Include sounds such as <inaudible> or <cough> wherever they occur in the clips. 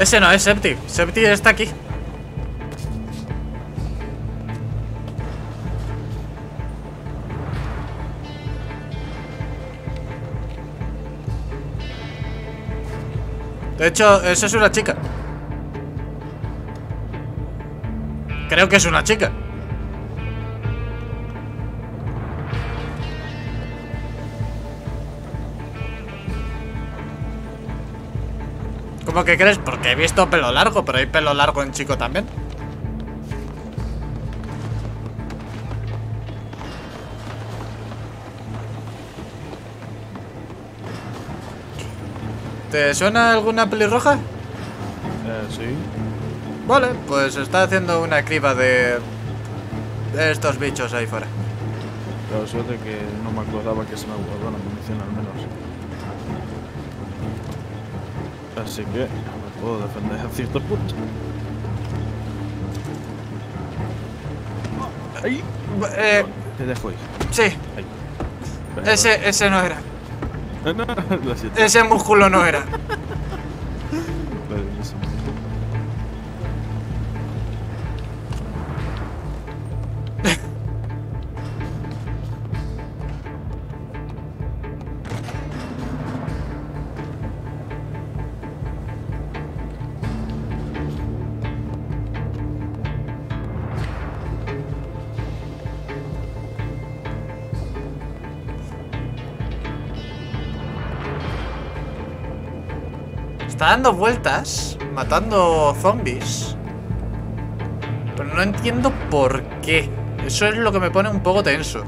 Ese no es Septi. Septi está aquí. De hecho, eso es una chica. Creo que es una chica. ¿Cómo que crees? Porque he visto pelo largo, pero hay pelo largo en chico también. ¿Te suena alguna pelirroja? Eh, sí. Vale, pues está haciendo una criba de, de estos bichos ahí fuera. Pero suerte que no me acordaba que se me guardó la munición al menos. Así que me puedo defender a cierto punto. ¡Ahí! Eh, Te dejo ir. sí, Ahí. Ese, ese no era. va. No, <laughs> lo siento. Ese músculo no era. Está dando vueltas, matando zombies. Pero no entiendo por qué. Eso es lo que me pone un poco tenso.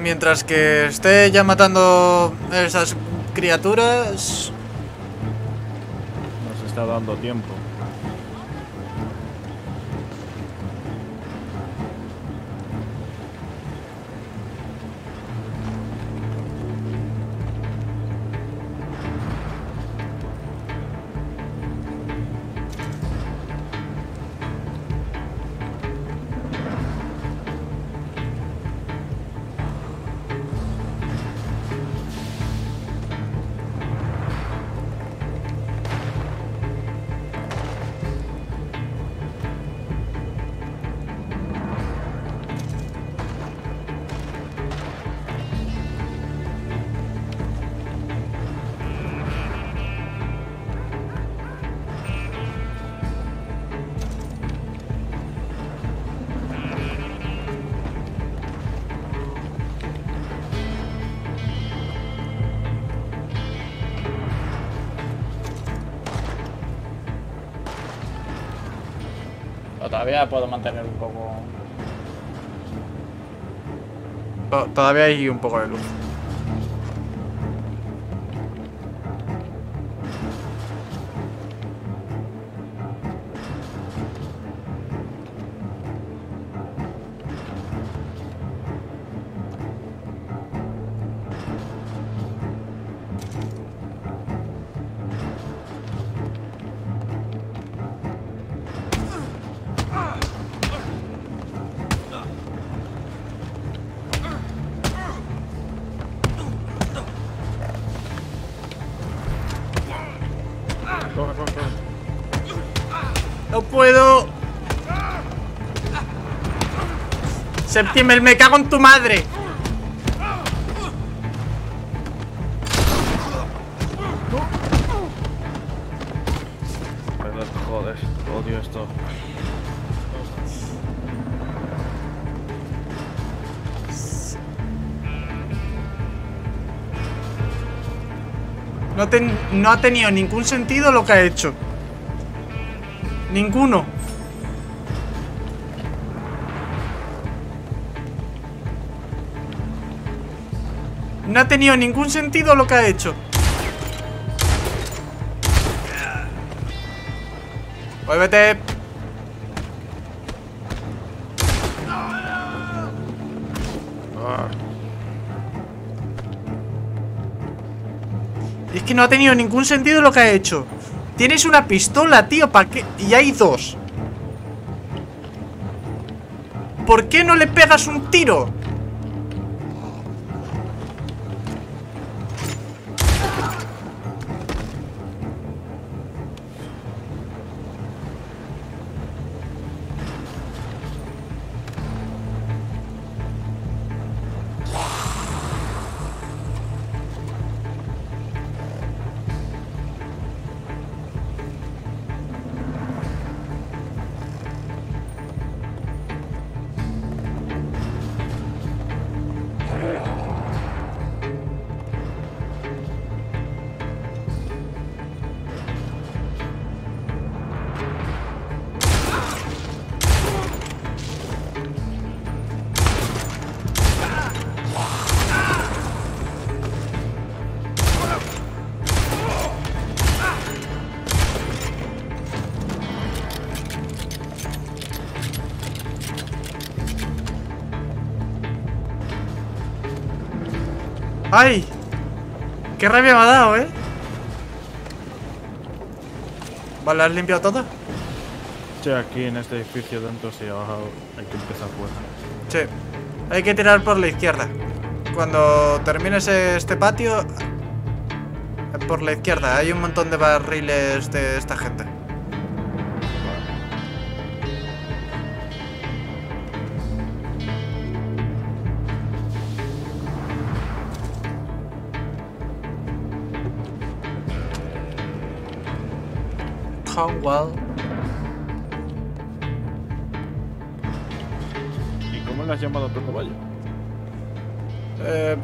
Mientras que esté ya matando esas criaturas... Nos está dando tiempo. Todavía puedo mantener un poco. To- Todavía hay un poco de luz. Septiembre, me cago en tu madre. Verdad, joder, odio esto. No, ten- no ha tenido ningún sentido lo que ha hecho. Ninguno. No ha tenido ningún sentido lo que ha hecho. Muévete. Ah. Es que no ha tenido ningún sentido lo que ha hecho. Tienes una pistola, tío, ¿para qué? Y hay dos. ¿Por qué no le pegas un tiro? ¡Ay! ¡Qué rabia me ha dado, eh! Vale, ¿has limpiado todo? Sí, aquí en este edificio dentro sí, abajo hay que empezar fuera. Sí. Hay que tirar por la izquierda. Cuando termines este patio... Por la izquierda. Hay un montón de barriles de esta gente. ¿Y cómo le has llamado a tu caballo? Eh,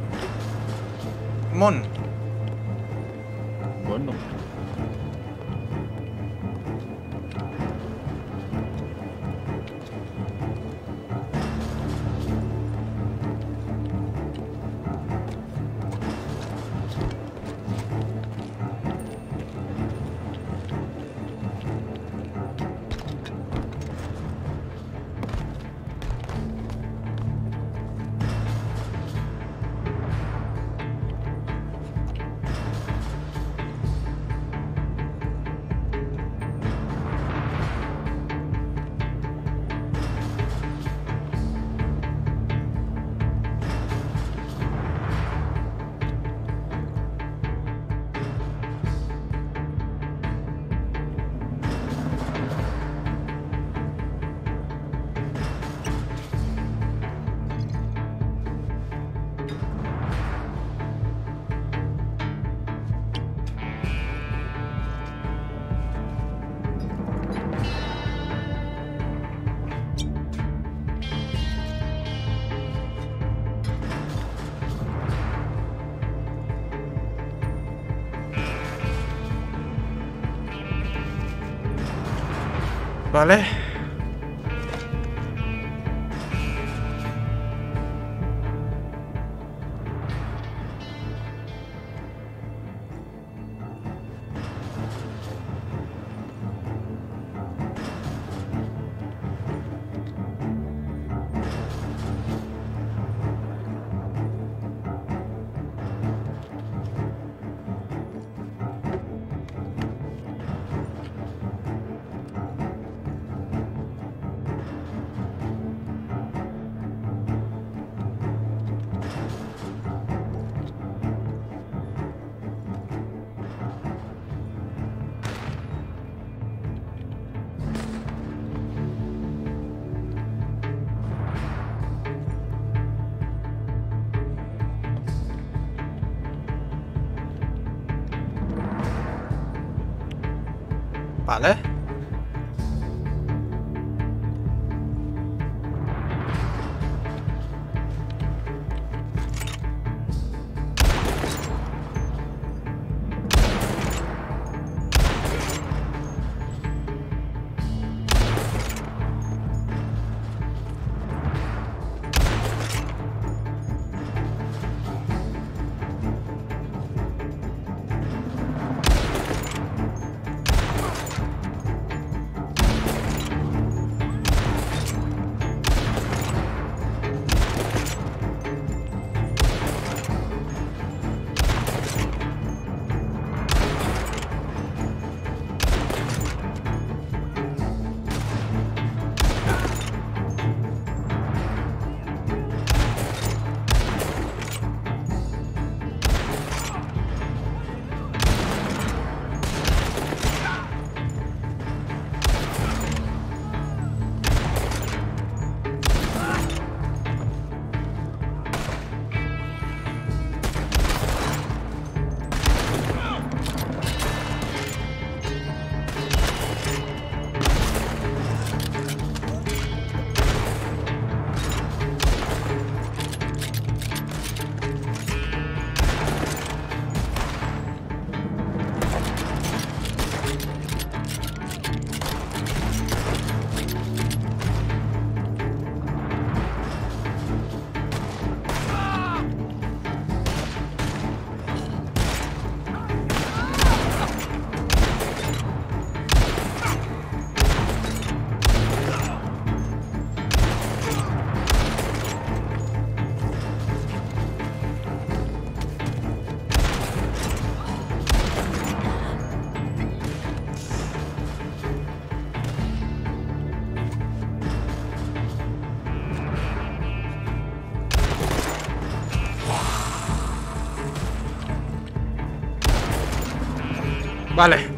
Mon. Vale. Vale. Vale.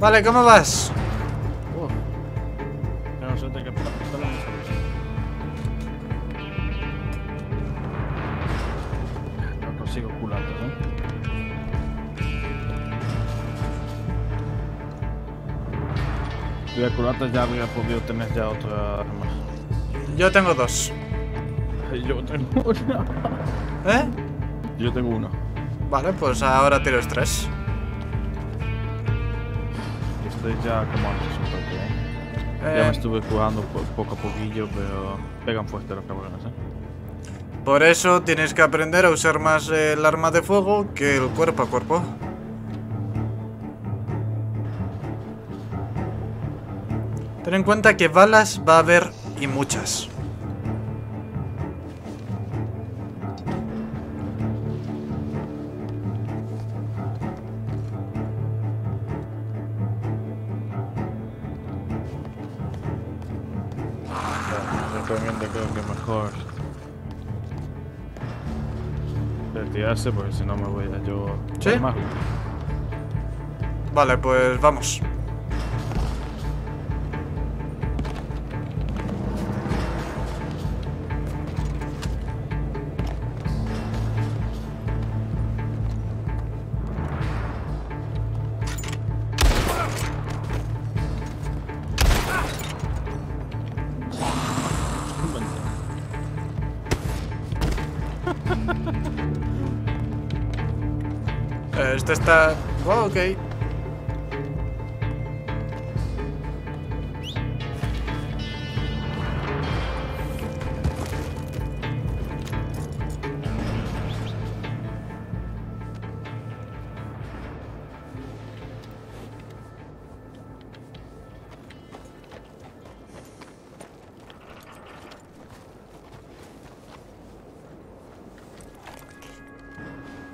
Vale, ¿cómo vas? No. No consigo culatos, ¿eh? Si hubiera culatos ya habría podido tener ya otra arma. Yo tengo dos. <laughs> Yo tengo una. ¿Eh? Yo tengo uno. Vale, pues ahora tienes tres. Ya un toque, ¿eh? Ya Eh, me estuve jugando po- poco a poquillo, pero pegan fuerte los cabrones, ¿eh? por eso tienes que aprender a usar más el arma de fuego que el cuerpo a cuerpo. Ten en cuenta que balas va a haber y muchas. Retirarse porque si no me voy a yo ¿Sí? quemar. Vale, pues vamos. Eh, Este está... Oh, ok.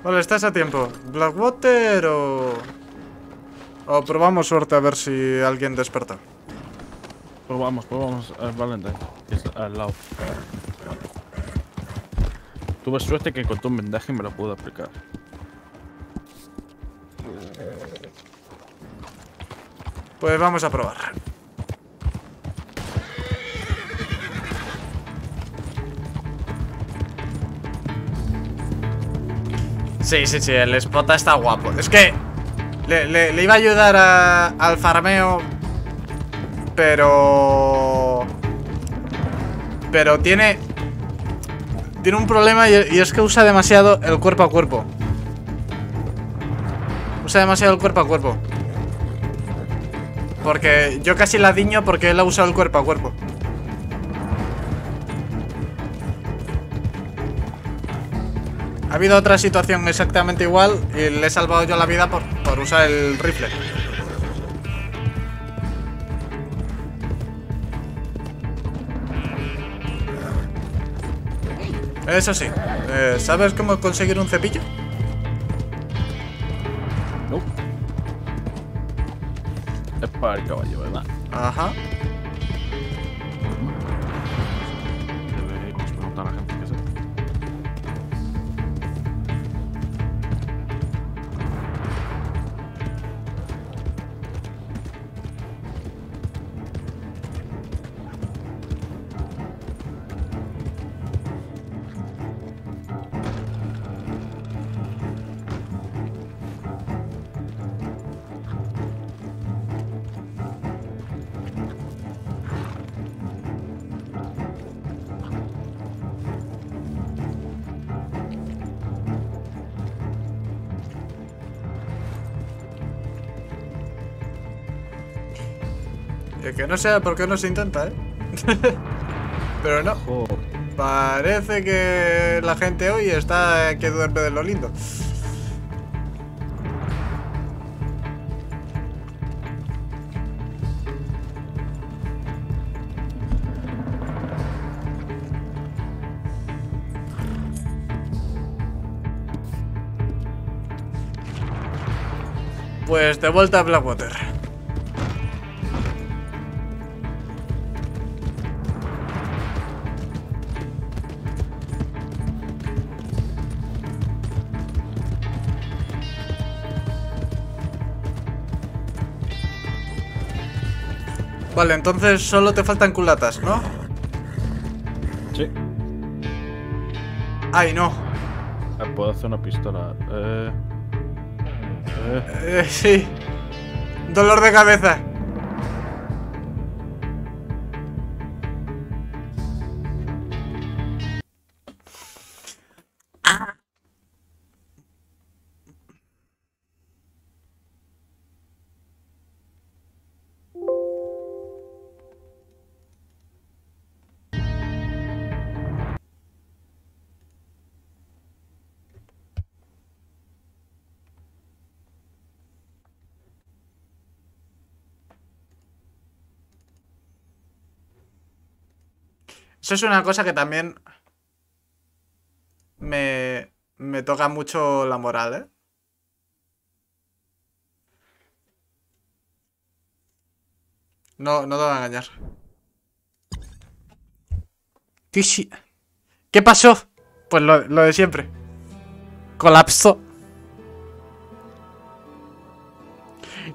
Vale, estás a tiempo. ¿Blackwater o...? O probamos suerte a ver si alguien despertó. Probamos, probamos al Valentine, que es al lado. Tuve suerte que encontré un vendaje y me lo pude aplicar. Pues vamos a probar. Sí, sí, sí, el spota está guapo. Es que le, iba a ayudar al farmeo, pero... Pero tiene... Tiene un problema y, y es que usa demasiado el cuerpo a cuerpo. Usa demasiado el cuerpo a cuerpo. Porque yo casi la diño porque él ha usado el cuerpo a cuerpo. Ha habido otra situación exactamente igual y le he salvado yo la vida por, por usar el rifle. Eso sí, eh, ¿sabes cómo conseguir un cepillo? No. Es para el caballo, ¿verdad? Ajá. Es que no sé por qué no se intenta, ¿eh? <laughs> Pero no, parece que la gente hoy está que duerme de lo lindo. Pues de vuelta a Blackwater. Vale, entonces solo te faltan culatas, ¿no? sí. Ay, no. Ah, Puedo hacer una pistola. Eh. Eh. Eh, sí. Dolor de cabeza. Eso es una cosa que también me, me toca mucho la moral, ¿eh? No, no te voy a engañar. Tishi. ¿Qué pasó? Pues lo, lo de siempre. Colapsó.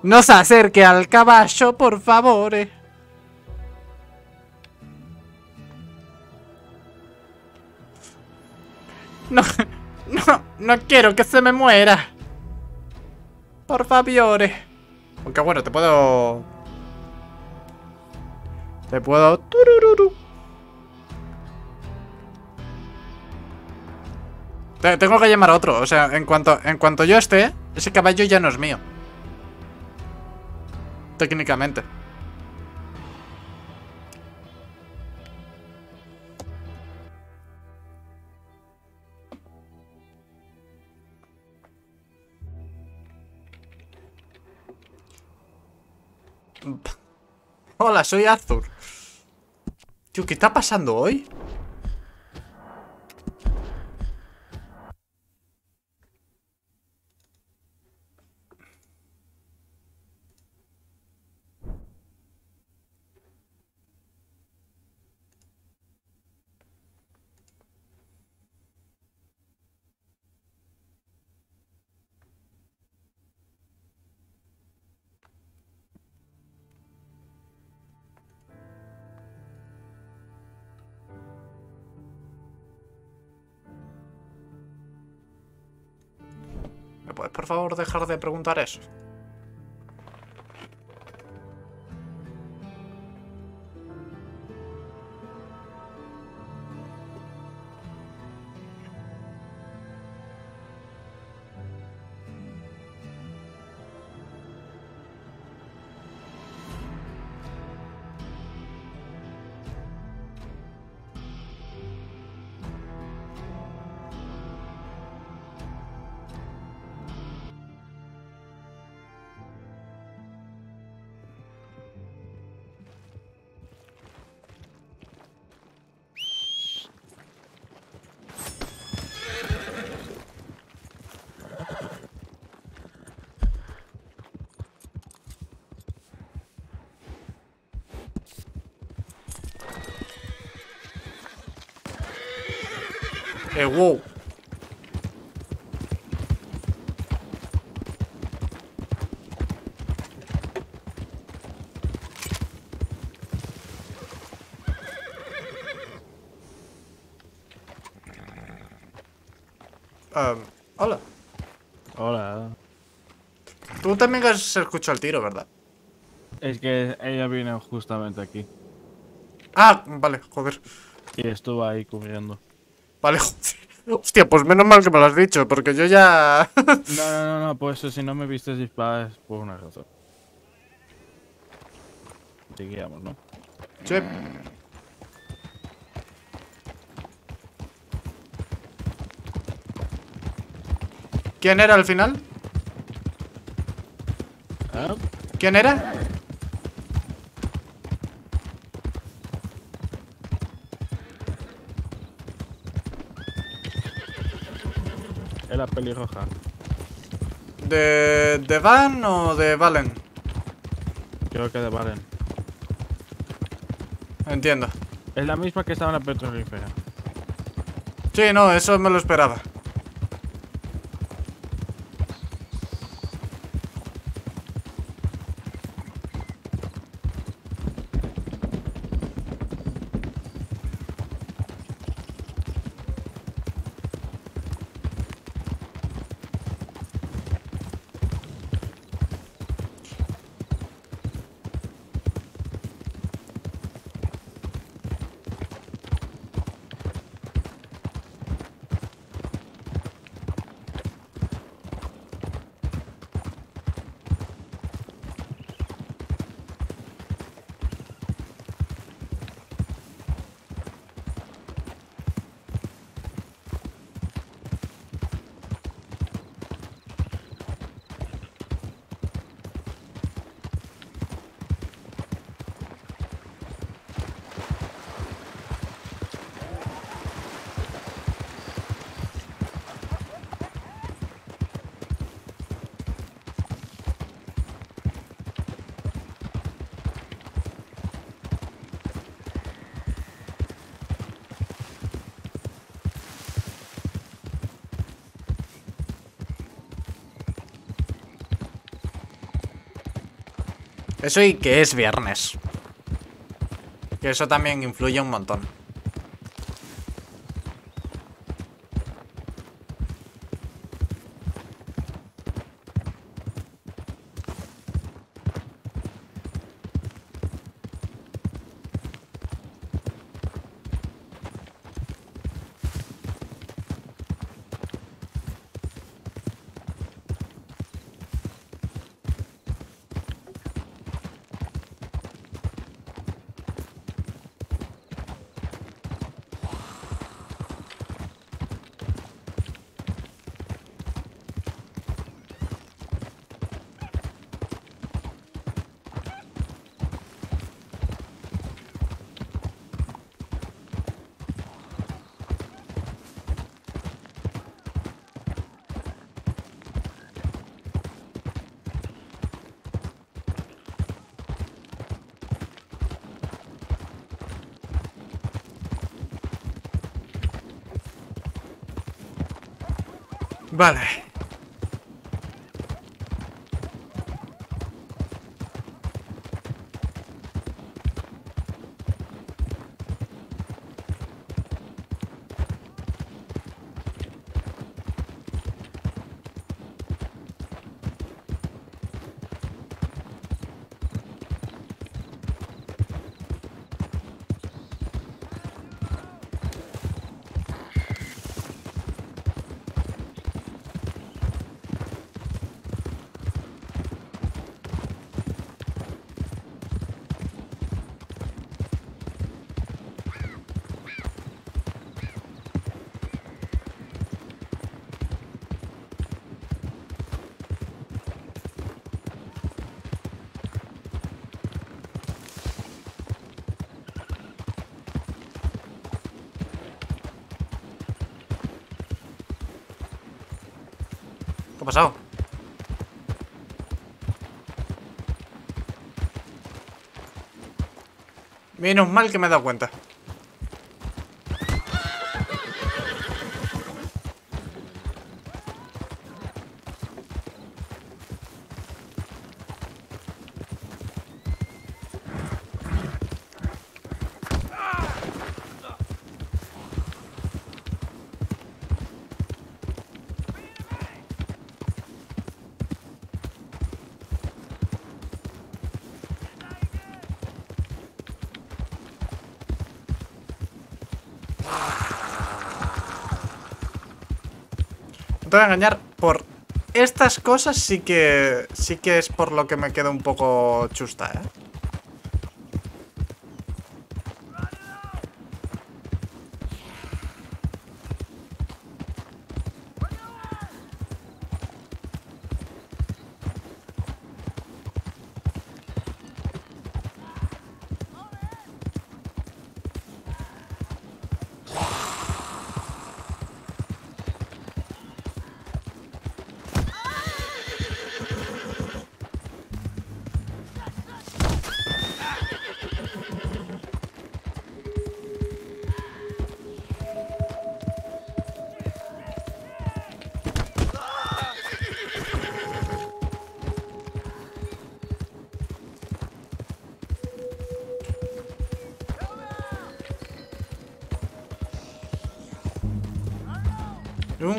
No se acerque al caballo, por favor. No, no, no quiero que se me muera. Por favor. Aunque bueno, te puedo... Te puedo... turururu. Te- Tengo que llamar a otro. O sea, en cuanto, en cuanto yo esté, ese caballo ya no es mío. Técnicamente. Hola, soy Azur. Tío, ¿qué está pasando hoy? Dejar de preguntar eso? Eh, wow. Um, hola. Hola. Tú también has escuchado el tiro, ¿verdad? Es que ella viene justamente aquí. Ah, vale, joder. Y estuvo ahí cubriendo. Vale, joder. Hostia, pues menos mal que me lo has dicho, porque yo ya... No, <laughs> no, no, no, pues si no me viste disparar es por una razón. Seguíamos, ¿no? Sí. ¿Quién era al final? Ah, ¿Quién era? La pelirroja. ¿De, ¿De Van o de Valen? Creo que de Valen. Entiendo. Es la misma que estaba en la petrolífera. Sí, no, eso me lo esperaba. Eso y que es viernes. Que eso también influye un montón. Vale. ¿Qué ha pasado? Menos mal que me he dado cuenta. A engañar, por estas cosas sí que sí que es por lo que me quedo un poco chusta, ¿eh?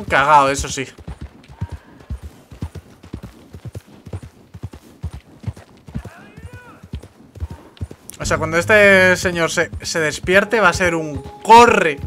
Un cagao, eso sí. O sea, cuando este señor se, se despierte va a ser un corre.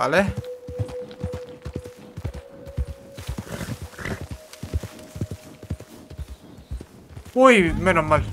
Vale. Uy, menos mal.